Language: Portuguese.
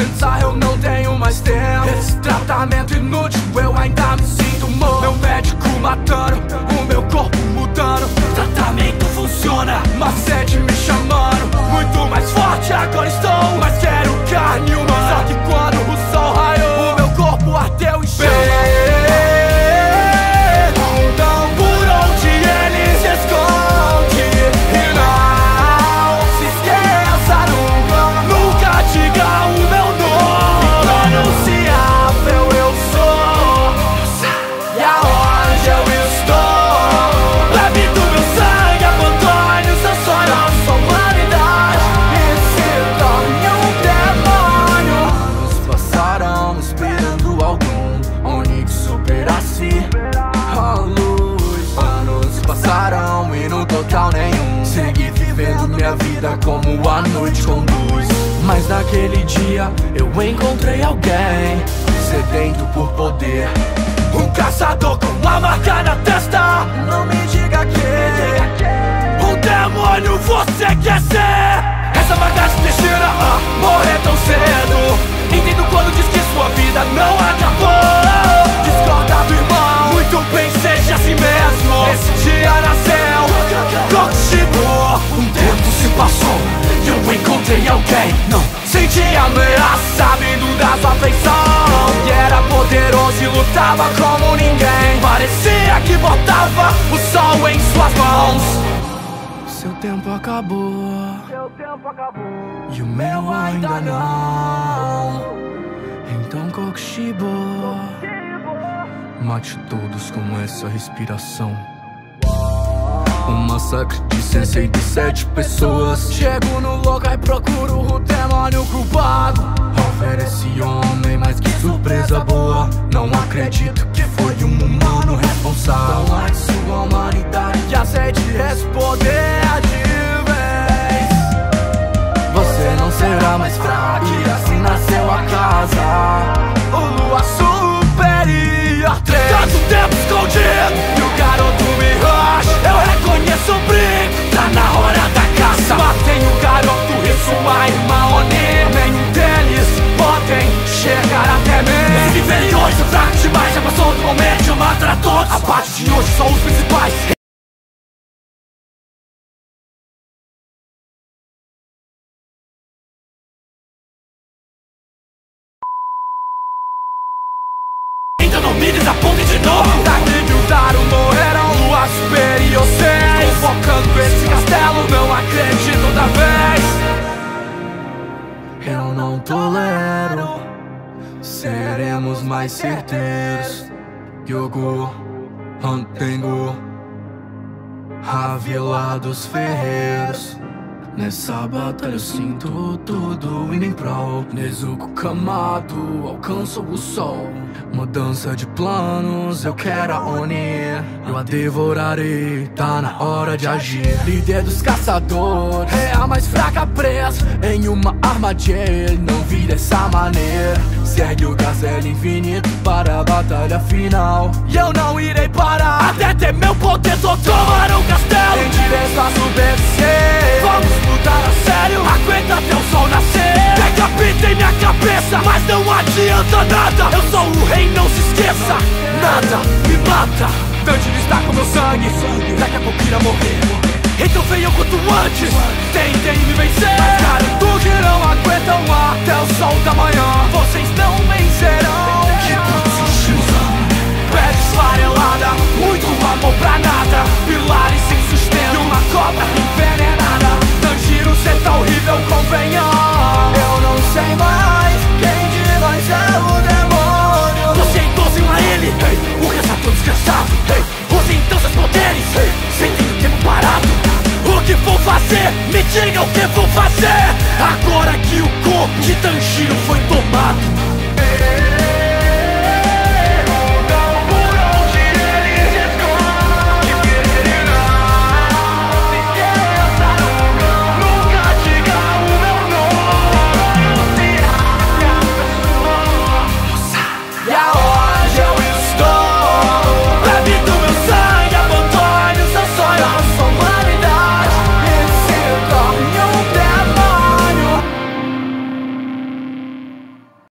pensar, eu não tenho mais tempo. Esse tratamento inútil, eu ainda me sinto morto. Meu médico minha vida como a noite conduz. Mas naquele dia eu encontrei alguém Sedento por poder. Um caçador com uma marca na testa. Não me diga que. Um demônio você quer ser. Essa marca te destina a morrer tão cedo encontrei alguém Não senti ameaça vindo da sua feição E era poderoso e lutava como ninguém Parecia que botava o sol em suas mãos seu tempo acabou. Seu tempo acabou. E o meu ainda não. Então, Kokushibo, mate todos com essa respiração. Um massacre de 67 pessoas. Chego no local e procuro o demônio culpado. Oferece homem, mas que surpresa boa. Não acredito que foi um humano responsável. Então, late sua humanidade e aceite responder de vez. Você não será mais fraco e assim nasceu a casa. O lua superior 3. Tanto tempo escondido a parte de hoje são os principais. Então não me desaponte de novo. Daqui o Taro morreram Lua superior 6 Focando esse castelo Não acredito da vez. Eu não tolero. Seremos mais certeiros. Yogo Antengo Ravila dos Ferreiros. Nessa batalha eu sinto tudo indo em prol. Nezuko Kamado alcançou o sol Mudança de planos, eu quero a Oni. Eu a devorarei, tá na hora de agir. Líder dos caçadores, é a mais fraca presa Em uma armadilha, não vi dessa maneira Segue o gazelle infinito para a batalha final. E eu não irei parar Até ter meu poder total Tomar o castelo. Em direção a subvencer Vamos lutar a sério cabeça Mas não adianta nada. Eu sou o rei, não se esqueça. Nada me mata. Tanjiro está com meu sangue. Daqui a pouco irá morrer. Então venham quanto antes. Tentem me vencer. Mas garanto que não aguentam até o sol da manhã. Vocês não vencerão fazer? Me diga o que vou fazer Agora que o corpo de Tanjiro foi tomado